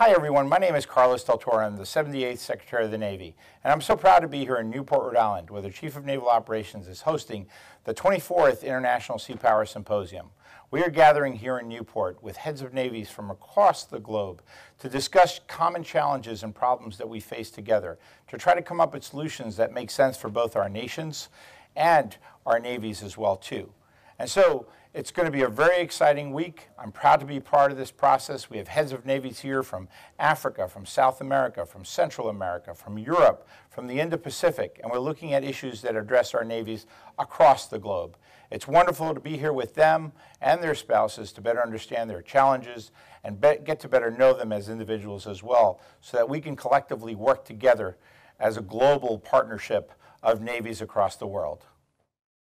Hi, everyone. My name is Carlos Del Toro. I'm the 78th Secretary of the Navy, and I'm so proud to be here in Newport, Rhode Island, where the Chief of Naval Operations is hosting the 24th International Sea Power Symposium. We are gathering here in Newport with heads of navies from across the globe to discuss common challenges and problems that we face together, to try to come up with solutions that make sense for both our nations and our navies as well, too. And so it's going to be a very exciting week. I'm proud to be part of this process. We have heads of navies here from Africa, from South America, from Central America, from Europe, from the Indo-Pacific, and we're looking at issues that address our navies across the globe. It's wonderful to be here with them and their spouses to better understand their challenges and get to better know them as individuals as well so that we can collectively work together as a global partnership of navies across the world.